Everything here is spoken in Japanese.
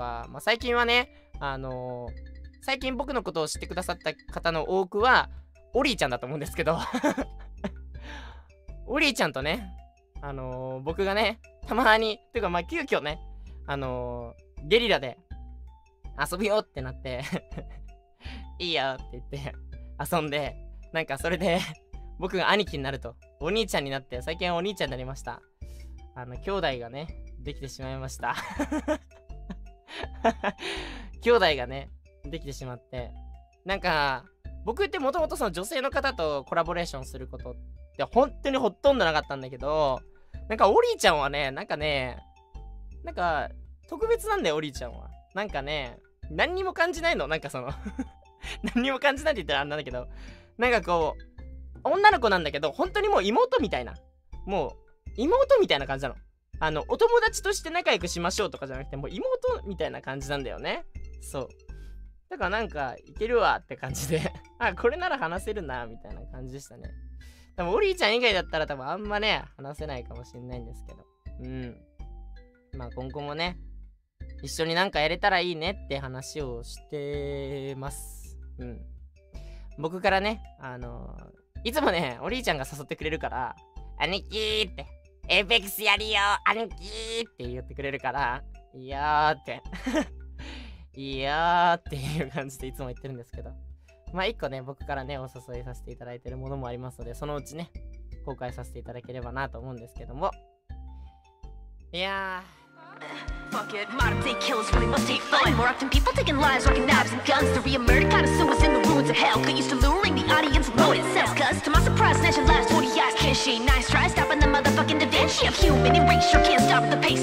か、まあ、最近はね、あのー、最近僕のことを知ってくださった方の多くは、オリーちゃんだと思うんですけど。オリーちゃんとね、あのー、僕がね、たまに、ていうかまあ急遽ね、あのー、ゲリラで遊びようってなって。いいよって言って遊んで、なんかそれで僕が兄貴になると、お兄ちゃんになって、最近はお兄ちゃんになりました。あの、兄弟がね、できてしまいました。兄弟がね、できてしまって。なんか、僕ってもともとその女性の方とコラボレーションすることって本当にほとんどなかったんだけど、なんかオリーちゃんはね、なんかね、なんか特別なんだよ、オリーちゃんは。なんかね、何にも感じないの、なんかその 何にも感じないって言ったらあんなんだけど、なんかこう、女の子なんだけど、本当にもう妹みたいな。もう、妹みたいな感じなの。あの、お友達として仲良くしましょうとかじゃなくて、もう妹みたいな感じなんだよね。そう。だからなんか、いけるわって感じで あ、これなら話せるな、みたいな感じでしたね。多分、オリーちゃん以外だったら多分あんまね、話せないかもしんないんですけど。うん。まあ今後もね、一緒になんかやれたらいいねって話をしてます。うん。僕からね、あのー、いつもね、お兄ちゃんが誘ってくれるから、兄貴って、エフェクスやりよ、アンキーって言ってくれるから、いやーって、いやーっていう感じでいつも言ってるんですけど。まあ一個ね、僕からね、お誘いさせていただいてるものもありますので、そのうちね、公開させていただければなと思うんですけども。いやー。Shift human eraser. can't stop the pace.